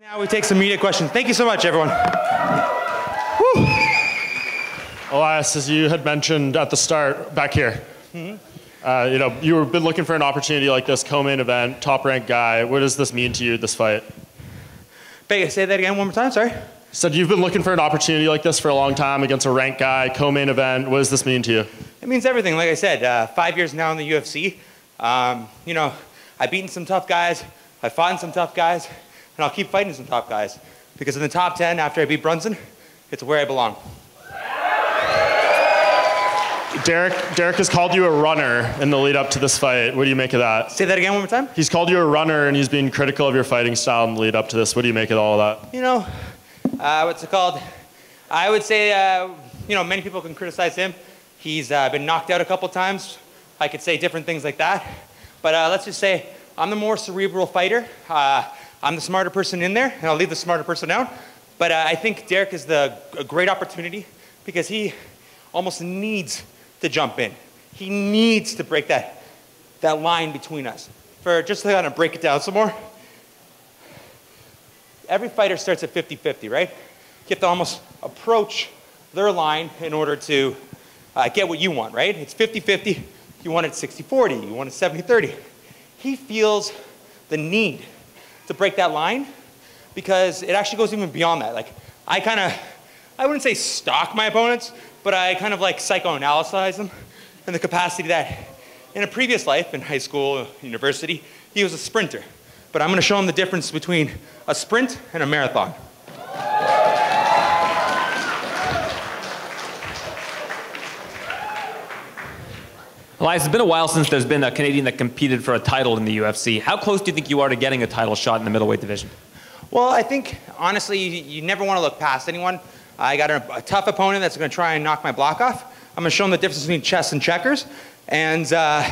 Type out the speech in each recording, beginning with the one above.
Now we take some media questions. Thank you so much, everyone. Elias, as you had mentioned at the start, back here, uh, you know, you've been looking for an opportunity like this, co-main event, top-ranked guy. What does this mean to you, this fight? Bega, say that again one more time. Sorry. Said you've been looking for an opportunity like this for a long time against a ranked guy, co-main event. What does this mean to you? It means everything. Like I said, uh, five years now in the UFC. Um, you know, I've beaten some tough guys. I've fought some tough guys, and I'll keep fighting some top guys because in the top 10 after I beat Brunson, it's where I belong. Derek, Derek has called you a runner in the lead up to this fight. What do you make of that? Say that again one more time. He's called you a runner and he's been critical of your fighting style in the lead up to this. What do you make of all of that? You know, uh, what's it called? I would say, uh, you know, many people can criticize him. He's uh, been knocked out a couple times. I could say different things like that. But uh, let's just say I'm the more cerebral fighter. I'm the smarter person in there, and I'll leave the smarter person out. But uh, I think Derek is the, a great opportunity because he almost needs to jump in. He needs to break that, that line between us. For just to kind of break it down some more, every fighter starts at 50 50, right? You have to almost approach their line in order to uh, get what you want, right? It's 50 50. You want it 60 40. You want it 70 30. He feels the need to break that line because it actually goes even beyond that. Like, I kind of, I wouldn't say stalk my opponents, but I kind of like psychoanalyze them in the capacity that in a previous life, in high school, university, he was a sprinter. But I'm going to show him the difference between a sprint and a marathon. Elias, it's been a while since there's been a Canadian that competed for a title in the UFC. How close do you think you are to getting a title shot in the middleweight division? Well, I think honestly, you, you never want to look past anyone. I got a, a tough opponent that's going to try and knock my block off. I'm going to show him the difference between chess and checkers. And uh,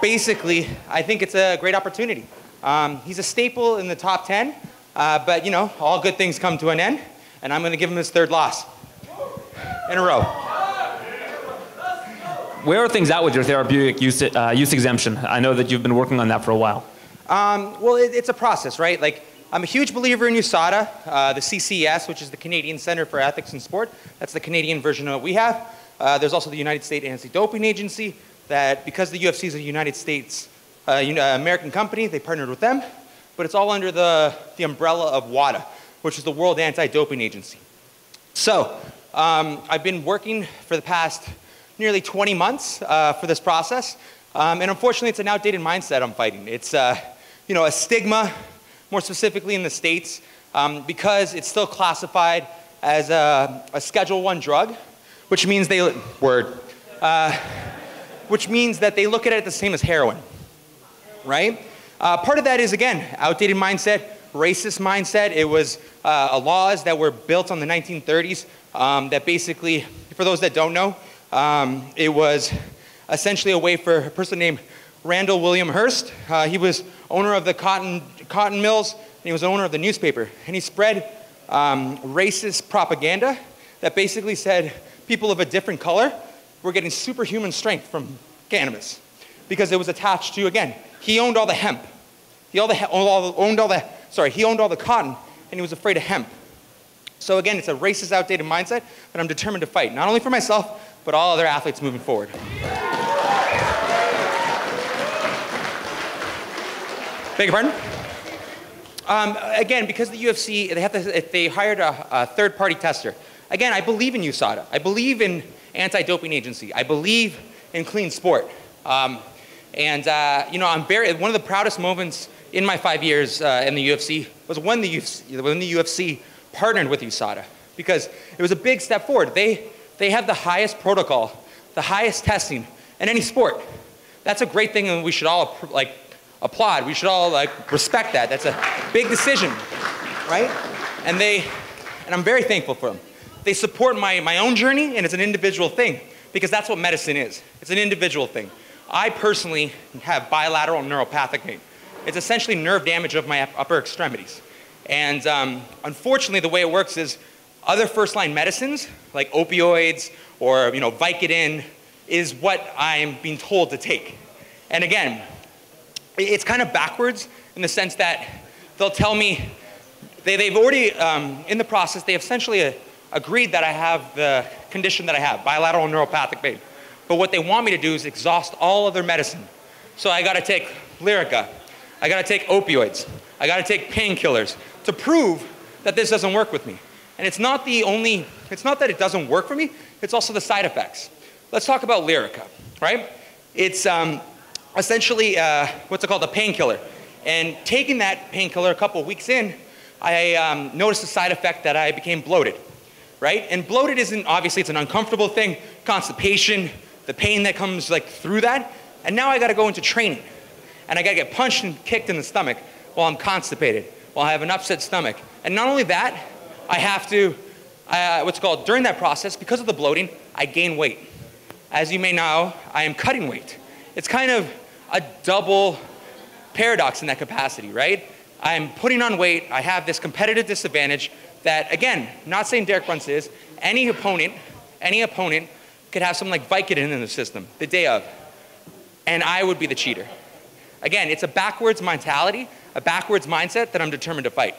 basically, I think it's a great opportunity. Um, he's a staple in the top 10, uh, but you know, all good things come to an end, and I'm going to give him his third loss in a row. Where are things at with your therapeutic use, uh, use exemption? I know that you've been working on that for a while. Um, well, it, it's a process, right? Like, I'm a huge believer in USADA, uh, the CCS, which is the Canadian Center for Ethics in Sport. That's the Canadian version of what we have. Uh, there's also the United States Anti-Doping Agency that, because the UFC is a United States, uh, uh, American company, they partnered with them, but it's all under the, the umbrella of WADA, which is the World Anti-Doping Agency. So, um, I've been working for the past nearly 20 months uh, for this process, um, and unfortunately, it's an outdated mindset I'm fighting. It's, uh, you know, a stigma, more specifically in the States, um, because it's still classified as a, a Schedule One drug, which means they, word, uh, which means that they look at it the same as heroin, right? Uh, part of that is, again, outdated mindset, racist mindset. It was uh, laws that were built on the 1930s um, that basically, for those that don't know, um, it was essentially a way for a person named Randall William Hearst. Uh, he was owner of the cotton, cotton mills, and he was owner of the newspaper. And he spread um, racist propaganda that basically said people of a different color were getting superhuman strength from cannabis because it was attached to, again, he owned all the hemp. He all the, owned all the sorry, he owned all the cotton, and he was afraid of hemp. So again, it's a racist, outdated mindset that I'm determined to fight, not only for myself, but all other athletes moving forward. Beg your pardon? Um, again, because the UFC, they, have to, they hired a, a third-party tester. Again, I believe in USADA. I believe in anti-doping agency. I believe in clean sport. Um, and uh, you know, I'm very one of the proudest moments in my five years uh, in the UFC was when the UFC, when the UFC partnered with USADA because it was a big step forward. They they have the highest protocol, the highest testing in any sport. That's a great thing, and we should all like applaud. We should all like respect that. That's a big decision, right? And they, and I'm very thankful for them. They support my, my own journey, and it's an individual thing because that's what medicine is. It's an individual thing. I personally have bilateral neuropathic pain. It's essentially nerve damage of my upper extremities. And um, unfortunately, the way it works is other first line medicines, like opioids or you know, Vicodin, is what I'm being told to take. And again, it's kind of backwards in the sense that they'll tell me they, they've already, um, in the process, they essentially uh, agreed that I have the condition that I have, bilateral neuropathic pain. But what they want me to do is exhaust all other medicine. So I gotta take Lyrica, I gotta take opioids, I gotta take painkillers to prove that this doesn't work with me. And it's not the only, it's not that it doesn't work for me, it's also the side effects. Let's talk about Lyrica, right? It's um, essentially, uh, what's it called, a painkiller. And taking that painkiller a couple weeks in, I um, noticed a side effect that I became bloated, right? And bloated isn't, obviously, it's an uncomfortable thing, constipation, the pain that comes like through that. And now I gotta go into training. And I gotta get punched and kicked in the stomach while I'm constipated, while I have an upset stomach. And not only that, I have to, uh, what's called, during that process, because of the bloating, I gain weight. As you may know, I am cutting weight. It's kind of a double paradox in that capacity, right? I'm putting on weight, I have this competitive disadvantage that, again, not saying Derek Brunson is, any opponent, any opponent could have some like Vicodin in the system the day of, and I would be the cheater. Again, it's a backwards mentality, a backwards mindset that I'm determined to fight.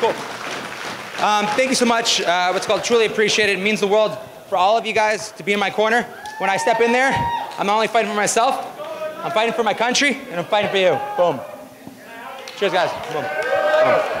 Cool. Um, thank you so much. Uh, what's called truly appreciate it. It means the world for all of you guys to be in my corner. When I step in there, I'm not only fighting for myself, I'm fighting for my country, and I'm fighting for you. Boom. Cheers, guys. Boom. Boom.